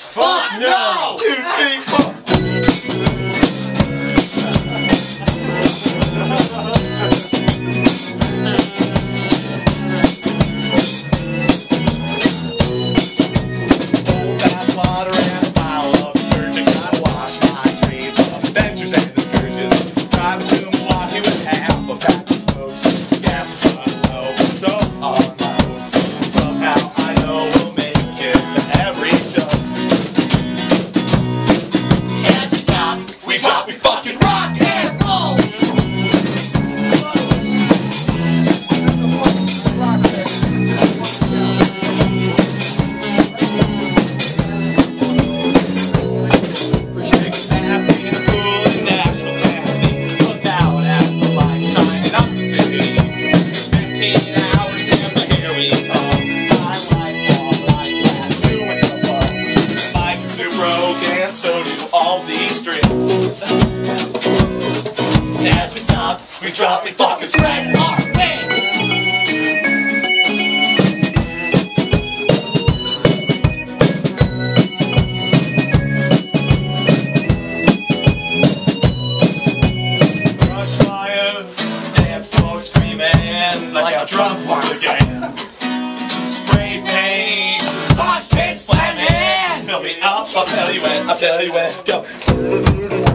Fuck, no! no! all these strings. As we stop, we drop, we fucking spread our wings. Like, like a drum once again. Spray paint, mosh pits up. I'll tell you when, I'll tell you when. Go.